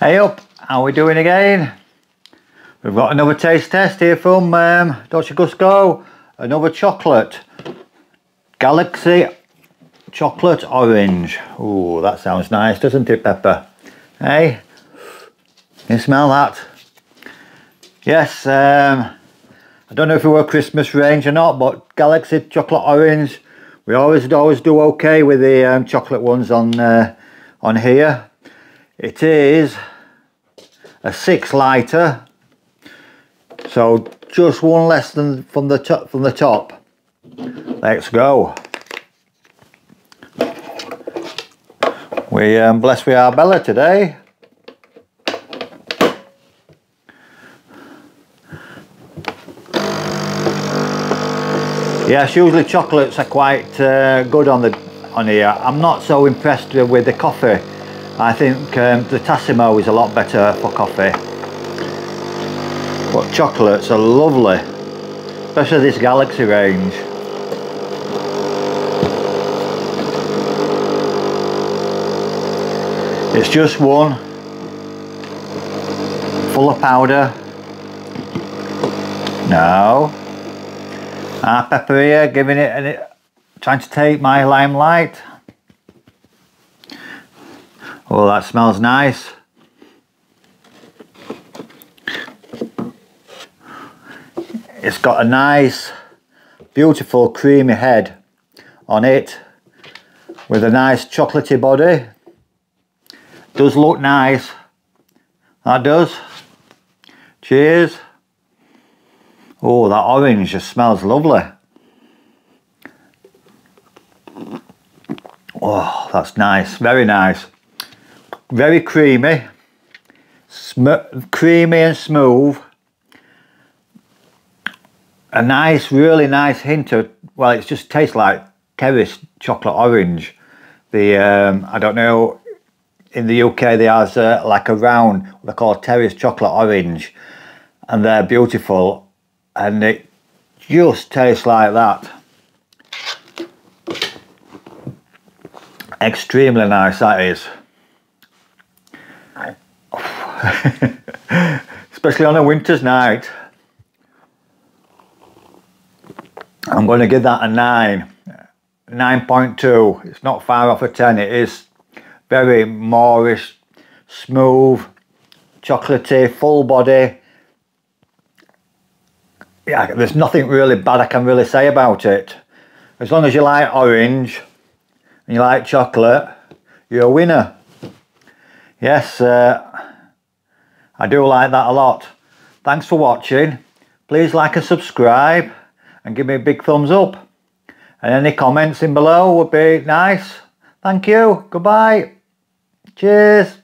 Hey up, how we doing again? We've got another taste test here from um, Dolce Gusto, another chocolate. Galaxy chocolate orange. Oh, that sounds nice, doesn't it, Pepa? Hey, you smell that? Yes, um, I don't know if we were Christmas range or not, but Galaxy chocolate orange, we always always do okay with the um, chocolate ones on uh, on here. It is a six lighter, so just one less than from the top. From the top. Let's go. We um, blessed with our Bella today. Yes, usually chocolates are quite uh, good on the on here. I'm not so impressed with the coffee. I think um, the Tassimo is a lot better for coffee. But chocolates are lovely, especially this Galaxy range. It's just one, full of powder. No. Ah, Pepa here, giving it, and it, trying to take my limelight. Oh, that smells nice. It's got a nice, beautiful creamy head on it with a nice chocolatey body. Does look nice. That does. Cheers. Oh, that orange just smells lovely. Oh, that's nice. Very nice very creamy, creamy and smooth. A nice, really nice hint of, well, it just tastes like Terry's chocolate orange. The, um, I don't know, in the UK they have uh, like a round, they call Terry's chocolate orange. And they're beautiful. And it just tastes like that. Extremely nice that is. especially on a winter's night. I'm going to give that a 9, 9.2. It's not far off a 10. It is very moreish, smooth, chocolatey, full body. Yeah, there's nothing really bad I can really say about it. As long as you like orange and you like chocolate, you're a winner. Yes, uh, I do like that a lot. Thanks for watching. Please like and subscribe and give me a big thumbs up. And any comments in below would be nice. Thank you. Goodbye. Cheers.